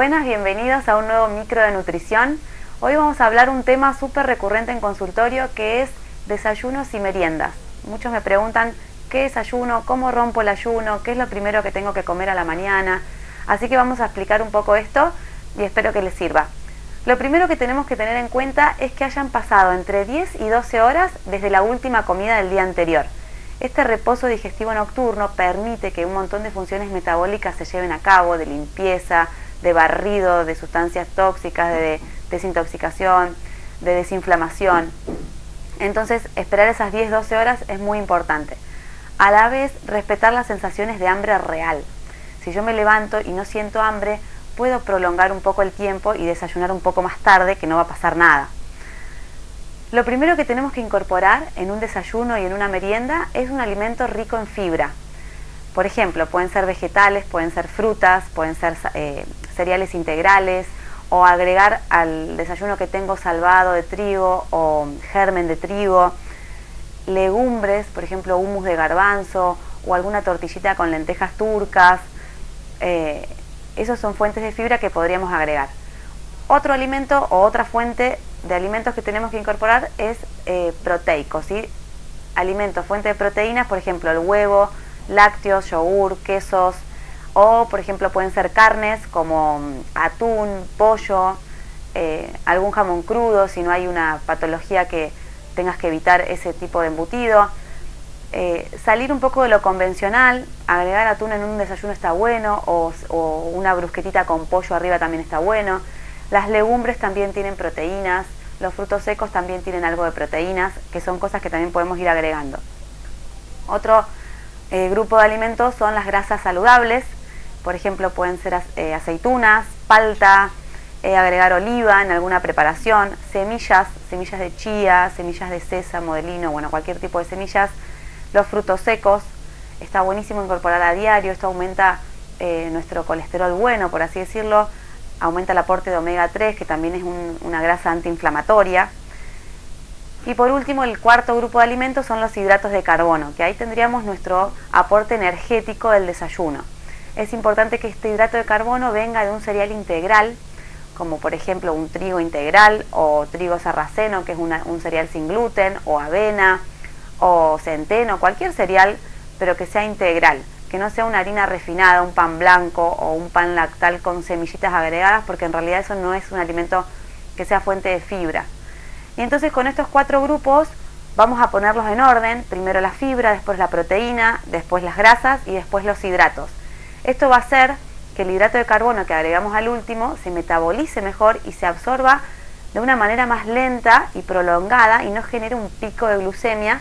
Buenas, bienvenidos a un nuevo micro de nutrición. Hoy vamos a hablar un tema súper recurrente en consultorio que es desayunos y meriendas. Muchos me preguntan qué desayuno, cómo rompo el ayuno, qué es lo primero que tengo que comer a la mañana. Así que vamos a explicar un poco esto y espero que les sirva. Lo primero que tenemos que tener en cuenta es que hayan pasado entre 10 y 12 horas desde la última comida del día anterior. Este reposo digestivo nocturno permite que un montón de funciones metabólicas se lleven a cabo, de limpieza, de barrido de sustancias tóxicas, de desintoxicación, de desinflamación. Entonces, esperar esas 10-12 horas es muy importante. A la vez, respetar las sensaciones de hambre real. Si yo me levanto y no siento hambre, puedo prolongar un poco el tiempo y desayunar un poco más tarde, que no va a pasar nada. Lo primero que tenemos que incorporar en un desayuno y en una merienda es un alimento rico en fibra. Por ejemplo, pueden ser vegetales, pueden ser frutas, pueden ser eh, cereales integrales o agregar al desayuno que tengo salvado de trigo o germen de trigo, legumbres, por ejemplo, humus de garbanzo o alguna tortillita con lentejas turcas. Eh, esos son fuentes de fibra que podríamos agregar. Otro alimento o otra fuente de alimentos que tenemos que incorporar es eh, proteico, ¿sí? alimentos, fuente de proteínas, por ejemplo, el huevo, lácteos, yogur, quesos, o por ejemplo pueden ser carnes como mm, atún, pollo, eh, algún jamón crudo, si no hay una patología que tengas que evitar ese tipo de embutido. Eh, salir un poco de lo convencional, agregar atún en un desayuno está bueno, o, una brusquetita con pollo arriba también está bueno. Las legumbres también tienen proteínas, los frutos secos también tienen algo de proteínas, que son cosas que también podemos ir agregando. Otro eh, grupo de alimentos son las grasas saludables, por ejemplo pueden ser eh, aceitunas, palta, eh, agregar oliva en alguna preparación, semillas, semillas de chía, semillas de sésamo, de lino, bueno, cualquier tipo de semillas, los frutos secos, está buenísimo incorporar a diario, esto aumenta nuestro colesterol bueno, por así decirlo, aumenta el aporte de omega 3, que también es una grasa antiinflamatoria. Y por último, el cuarto grupo de alimentos son los hidratos de carbono, que ahí tendríamos nuestro aporte energético del desayuno. Es importante que este hidrato de carbono venga de un cereal integral, como por ejemplo un trigo integral o trigo sarraceno, que es un cereal sin gluten, o avena, o centeno, cualquier cereal, pero que sea integral que no sea una harina refinada, un pan blanco o un pan lactal con semillitas agregadas, porque en realidad eso no es un alimento que sea fuente de fibra. Y entonces con estos cuatro grupos vamos a ponerlos en orden, primero la fibra, después la proteína, después las grasas y después los hidratos. Esto va a hacer que el hidrato de carbono que agregamos al último se metabolice mejor y se absorba de una manera más lenta y prolongada y no genere un pico de glucemia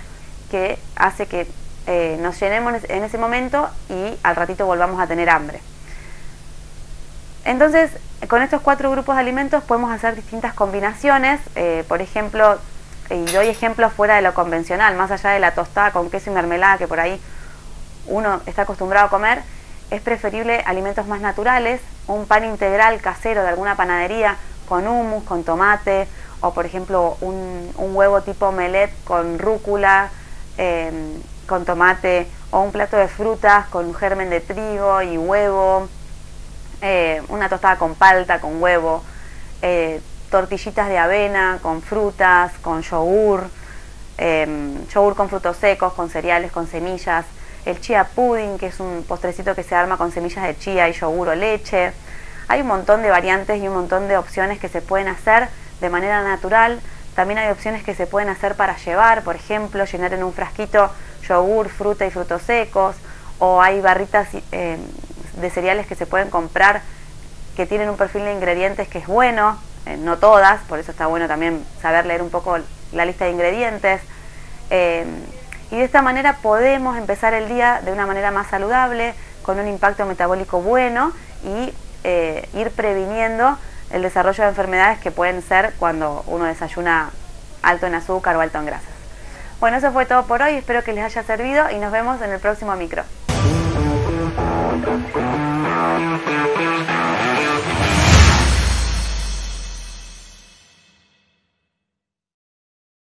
que hace que eh, nos llenemos en ese momento y al ratito volvamos a tener hambre. Entonces, con estos cuatro grupos de alimentos podemos hacer distintas combinaciones, eh, por ejemplo, y doy ejemplos fuera de lo convencional, más allá de la tostada con queso y mermelada que por ahí uno está acostumbrado a comer, es preferible alimentos más naturales, un pan integral casero de alguna panadería con hummus, con tomate, o por ejemplo un, huevo tipo omelette con rúcula, em, con tomate o un plato de frutas con germen de trigo y huevo, eh, una tostada con palta, con huevo, eh, tortillitas de avena con frutas, con yogur, em, yogur con frutos secos, con cereales, con semillas, el chía pudding, que es un postrecito que se arma con semillas de chía y yogur o leche. Hay un montón de variantes y un montón de opciones que se pueden hacer de manera natural. También hay opciones que se pueden hacer para llevar, por ejemplo, llenar en un frasquito yogur, fruta y frutos secos, o hay barritas eh, de cereales que se pueden comprar que tienen un perfil de ingredientes que es bueno, eh, no todas, por eso está bueno también saber leer un poco la lista de ingredientes. Eh, y de esta manera podemos empezar el día de una manera más saludable, con un impacto metabólico bueno y ir previniendo el desarrollo de enfermedades que pueden ser cuando uno desayuna alto en azúcar o alto en grasas. Bueno, eso fue todo por hoy, espero que les haya servido y nos vemos en el próximo micro.